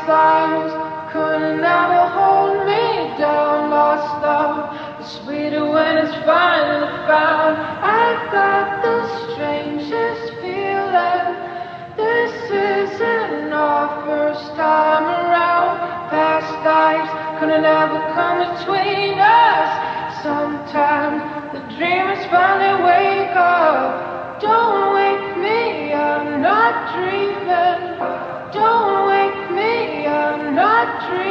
Past lives couldn't ever hold me down. Lost love is sweeter when it's finally found. I got the strangest feeling. This isn't our first time around. Past lives couldn't ever come between us. Sometimes the dreamers finally wake up. Don't wake me, I'm not dreaming dream.